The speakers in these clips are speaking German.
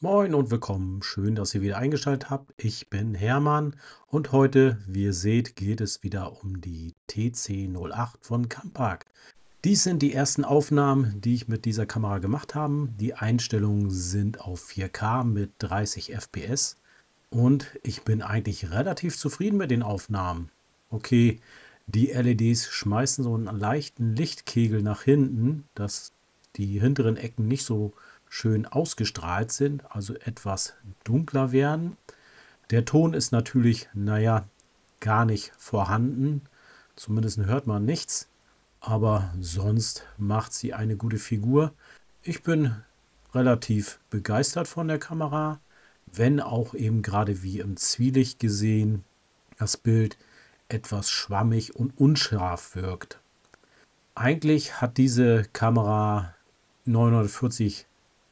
Moin und willkommen. Schön, dass ihr wieder eingeschaltet habt. Ich bin Hermann und heute, wie ihr seht, geht es wieder um die TC08 von Campark. Dies sind die ersten Aufnahmen, die ich mit dieser Kamera gemacht habe. Die Einstellungen sind auf 4K mit 30 FPS und ich bin eigentlich relativ zufrieden mit den Aufnahmen. Okay, die LEDs schmeißen so einen leichten Lichtkegel nach hinten, dass die hinteren Ecken nicht so schön ausgestrahlt sind, also etwas dunkler werden. Der Ton ist natürlich, naja, gar nicht vorhanden. Zumindest hört man nichts. Aber sonst macht sie eine gute Figur. Ich bin relativ begeistert von der Kamera, wenn auch eben gerade wie im Zwielicht gesehen das Bild etwas schwammig und unscharf wirkt. Eigentlich hat diese Kamera 940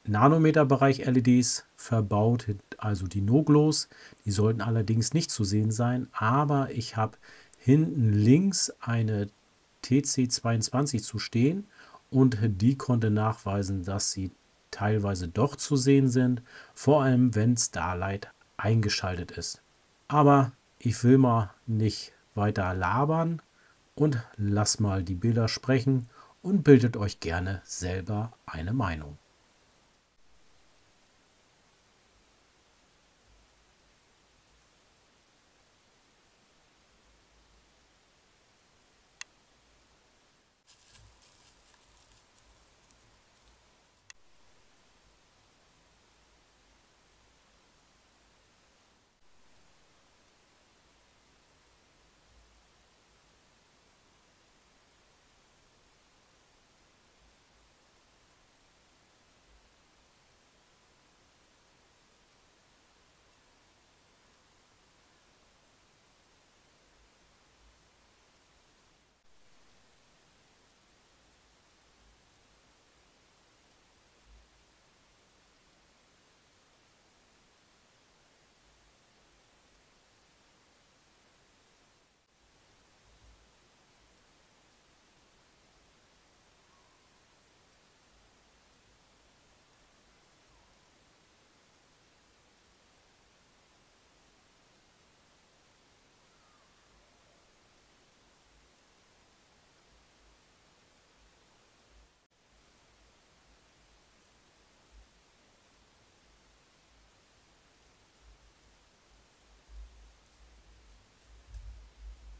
Nanometerbereich LEDs verbaut, also die Noglos. Die sollten allerdings nicht zu sehen sein, aber ich habe hinten links eine TC22 zu stehen und die konnte nachweisen, dass sie teilweise doch zu sehen sind, vor allem wenn Starlight eingeschaltet ist. Aber ich will mal nicht weiter labern und lass mal die Bilder sprechen und bildet euch gerne selber eine Meinung.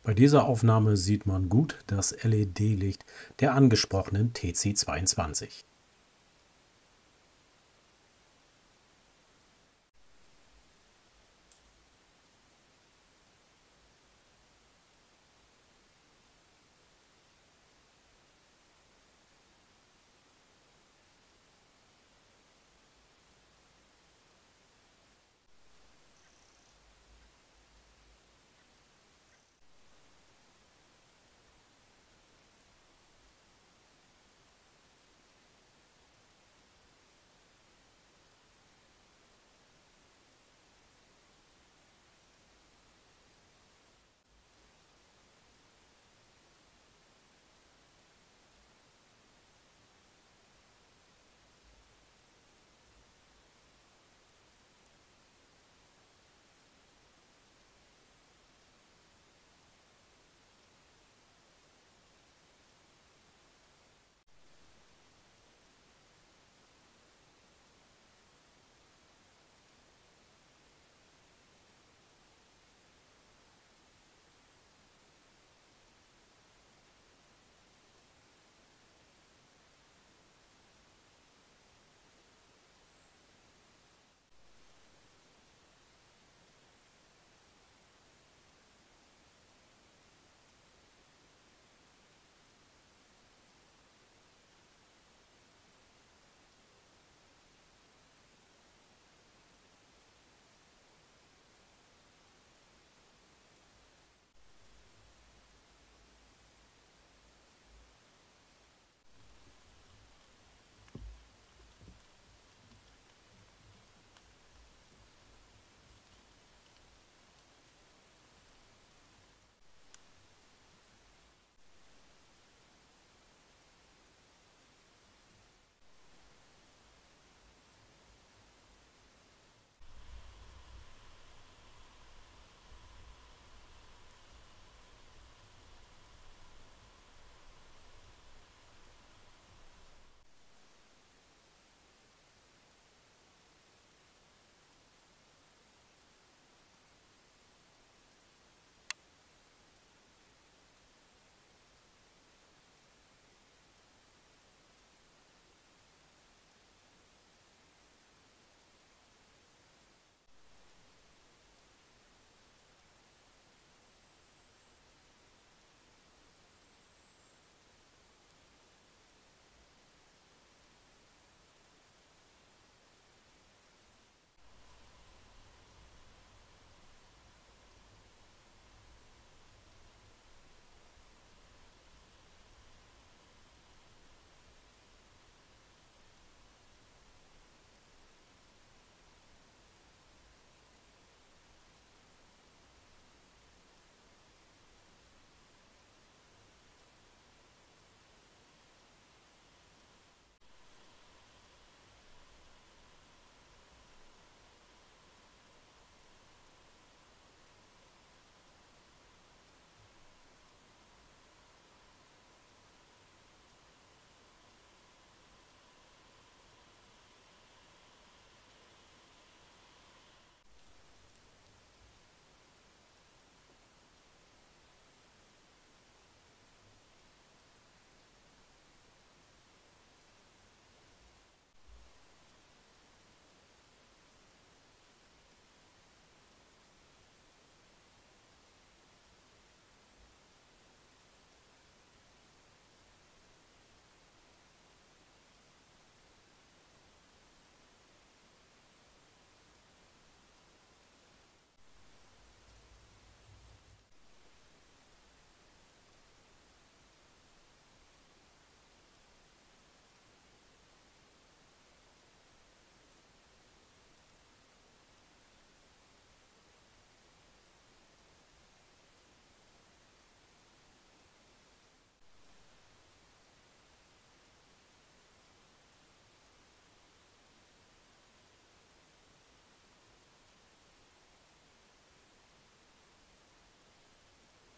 Bei dieser Aufnahme sieht man gut das LED-Licht der angesprochenen TC22.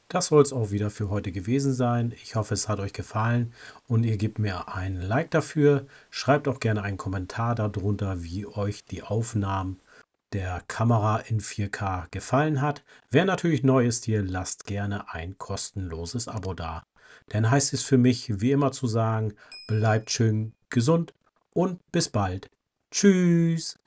Das soll es auch wieder für heute gewesen sein. Ich hoffe, es hat euch gefallen und ihr gebt mir ein Like dafür. Schreibt auch gerne einen Kommentar darunter, wie euch die Aufnahmen der Kamera in 4K gefallen hat. Wer natürlich neu ist hier, lasst gerne ein kostenloses Abo da. Dann heißt es für mich, wie immer zu sagen, bleibt schön gesund und bis bald. Tschüss.